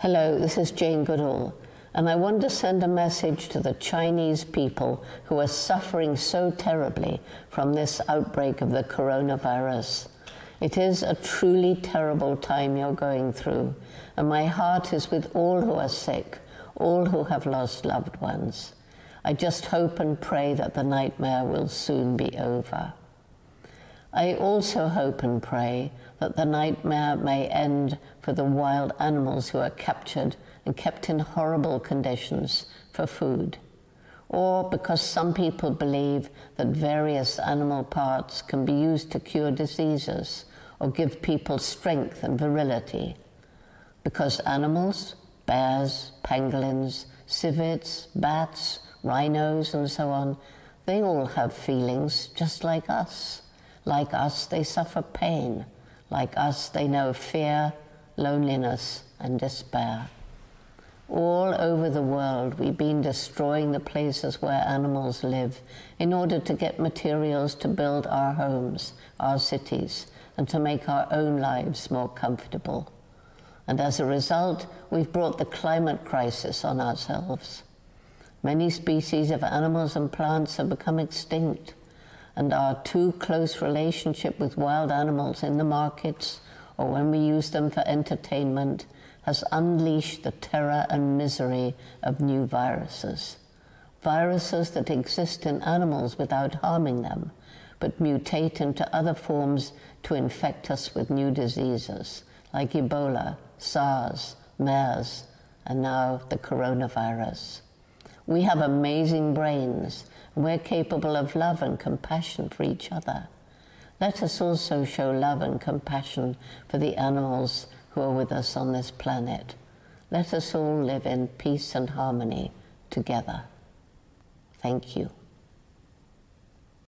Hello, this is Jane Goodall, and I want to send a message to the Chinese people who are suffering so terribly from this outbreak of the coronavirus. It is a truly terrible time you're going through, and my heart is with all who are sick, all who have lost loved ones. I just hope and pray that the nightmare will soon be over. I also hope and pray that the nightmare may end for the wild animals who are captured and kept in horrible conditions for food, or because some people believe that various animal parts can be used to cure diseases or give people strength and virility. Because animals, bears, pangolins, civets, bats, rhinos, and so on, they all have feelings just like us. Like us, they suffer pain like us, they know fear, loneliness, and despair. All over the world, we've been destroying the places where animals live in order to get materials to build our homes, our cities, and to make our own lives more comfortable. And as a result, we've brought the climate crisis on ourselves. Many species of animals and plants have become extinct and our too close relationship with wild animals in the markets or when we use them for entertainment has unleashed the terror and misery of new viruses. Viruses that exist in animals without harming them, but mutate into other forms to infect us with new diseases like Ebola, SARS, MERS, and now the coronavirus. We have amazing brains we're capable of love and compassion for each other. Let us also show love and compassion for the animals who are with us on this planet. Let us all live in peace and harmony together. Thank you.